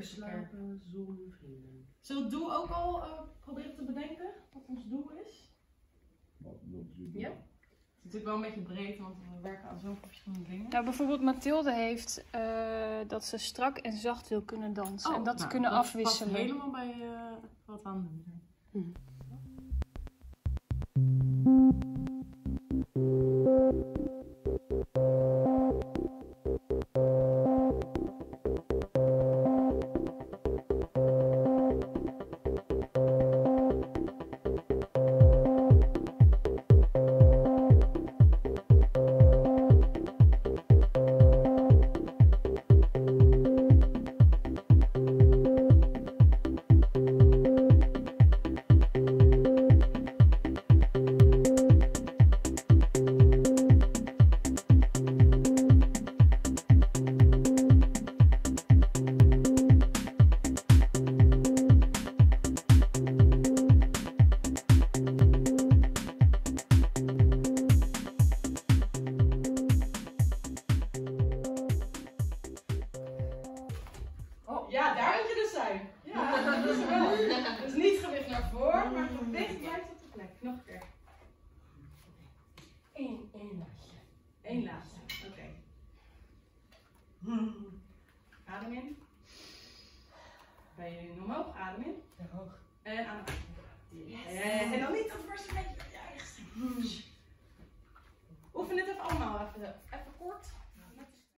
Scherpe zon vinden. Zullen we het doel ook al eh, proberen te bedenken? Wat ons doel is? Wat doen? Ja? Het is natuurlijk wel een beetje breed, want we werken aan zoveel verschillende dingen. Nou, bijvoorbeeld Mathilde heeft eh, dat ze strak en zacht wil kunnen dansen. en dat nou, kunnen dat afwisselen. Past helemaal bij eh, wat we aan het doen zijn. Ja, daar moet je dus zijn. Ja, dat is wel. Dus niet gewicht naar voren, maar gewicht blijft op de plek. Nog een keer. Eén, één laatje. Eén laatste. Oké. Adem in. Ben je nu omhoog? Adem in. Hoog. En adem uit. En, en dan niet dat op je eigen stem. Oefen het even allemaal even, even